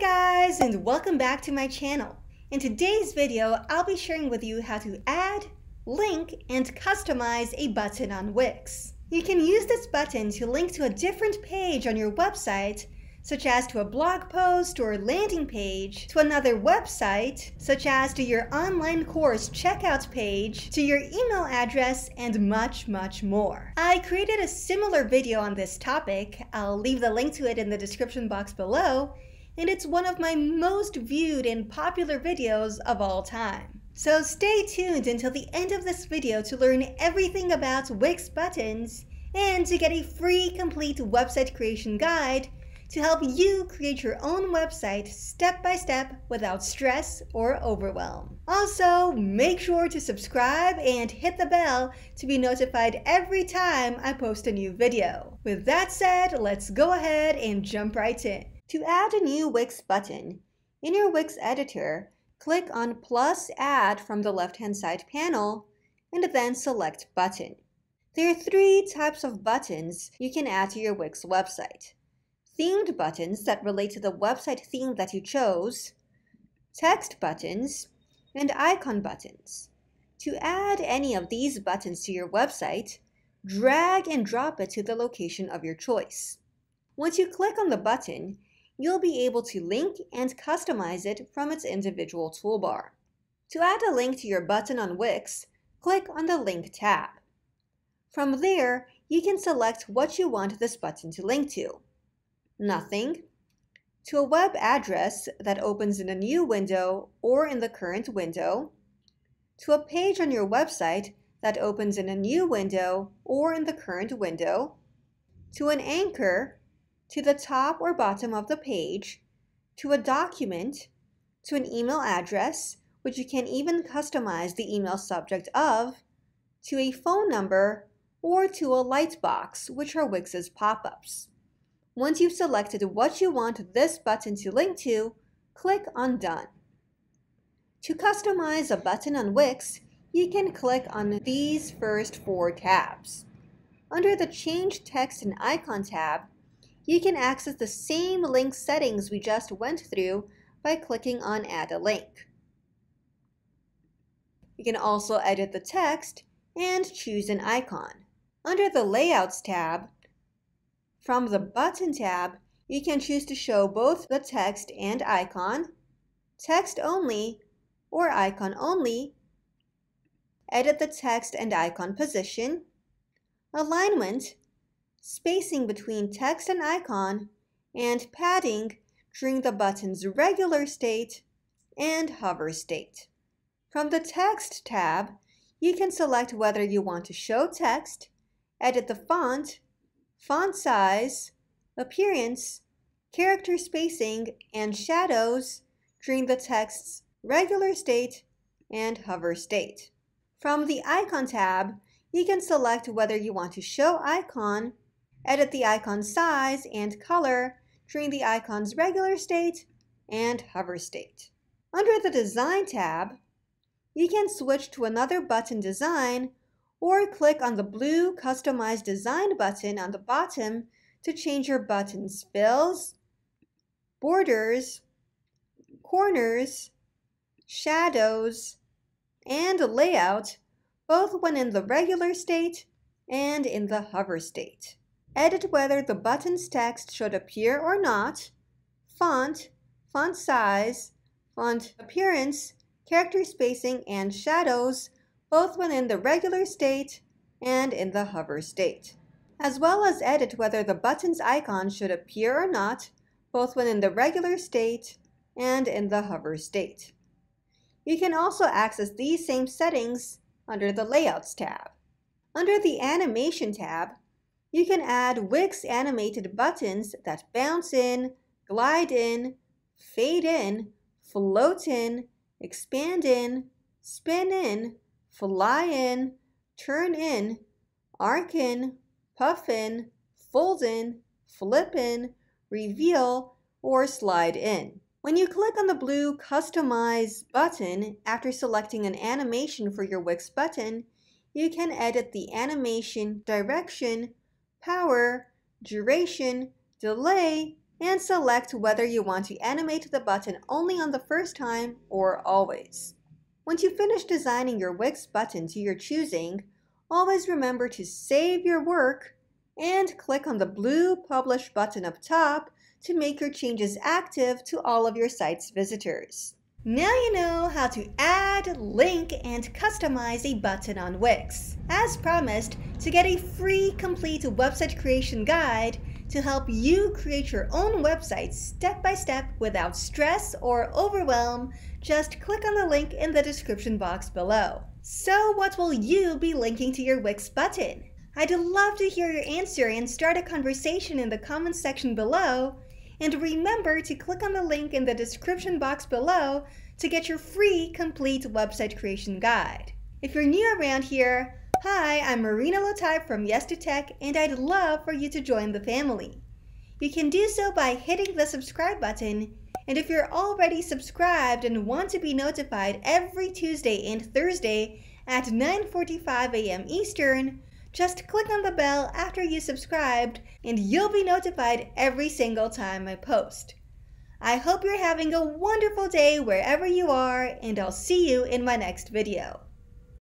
guys and welcome back to my channel. In today's video, I'll be sharing with you how to add, link, and customize a button on Wix. You can use this button to link to a different page on your website, such as to a blog post or landing page, to another website, such as to your online course checkout page, to your email address, and much, much more. I created a similar video on this topic. I'll leave the link to it in the description box below, and it's one of my most viewed and popular videos of all time. So stay tuned until the end of this video to learn everything about Wix buttons and to get a free complete website creation guide to help you create your own website step by step without stress or overwhelm. Also, make sure to subscribe and hit the bell to be notified every time I post a new video. With that said, let's go ahead and jump right in. To add a new Wix button, in your Wix editor, click on plus add from the left-hand side panel and then select button. There are three types of buttons you can add to your Wix website. Themed buttons that relate to the website theme that you chose, text buttons, and icon buttons. To add any of these buttons to your website, drag and drop it to the location of your choice. Once you click on the button, you'll be able to link and customize it from its individual toolbar. To add a link to your button on Wix, click on the Link tab. From there, you can select what you want this button to link to. Nothing, to a web address that opens in a new window or in the current window, to a page on your website that opens in a new window or in the current window, to an anchor to the top or bottom of the page, to a document, to an email address, which you can even customize the email subject of, to a phone number, or to a lightbox, which are Wix's pop-ups. Once you've selected what you want this button to link to, click on Done. To customize a button on Wix, you can click on these first four tabs. Under the Change Text and Icon tab, you can access the same link settings we just went through by clicking on Add a Link. You can also edit the text and choose an icon. Under the Layouts tab, from the Button tab, you can choose to show both the text and icon, text only, or icon only, edit the text and icon position, alignment, spacing between text and icon, and padding during the button's regular state and hover state. From the Text tab, you can select whether you want to show text, edit the font, font size, appearance, character spacing, and shadows during the text's regular state and hover state. From the Icon tab, you can select whether you want to show icon, Edit the icon size and color during the icon's regular state and hover state. Under the Design tab, you can switch to another button design or click on the blue Customize Design button on the bottom to change your button's fills, borders, corners, shadows, and layout both when in the regular state and in the hover state. Edit whether the button's text should appear or not, font, font size, font appearance, character spacing, and shadows, both when in the regular state and in the hover state. As well as edit whether the button's icon should appear or not, both when in the regular state and in the hover state. You can also access these same settings under the Layouts tab. Under the Animation tab, you can add Wix animated buttons that bounce in, glide in, fade in, float in, expand in, spin in, fly in, turn in, arc in, puff in, fold in, flip in, reveal, or slide in. When you click on the blue Customize button after selecting an animation for your Wix button, you can edit the animation direction power, duration, delay, and select whether you want to animate the button only on the first time or always. Once you finish designing your Wix button to your choosing, always remember to save your work and click on the blue Publish button up top to make your changes active to all of your site's visitors. Now you know how to add, link, and customize a button on Wix. As promised, to get a free complete website creation guide to help you create your own website step by step without stress or overwhelm, just click on the link in the description box below. So what will you be linking to your Wix button? I'd love to hear your answer and start a conversation in the comments section below and remember to click on the link in the description box below to get your free complete website creation guide. If you're new around here, hi, I'm Marina Lotai from Yes to Tech, and I'd love for you to join the family. You can do so by hitting the subscribe button, and if you're already subscribed and want to be notified every Tuesday and Thursday at 9.45 a.m. Eastern, just click on the bell after you subscribed and you'll be notified every single time I post. I hope you're having a wonderful day wherever you are and I'll see you in my next video.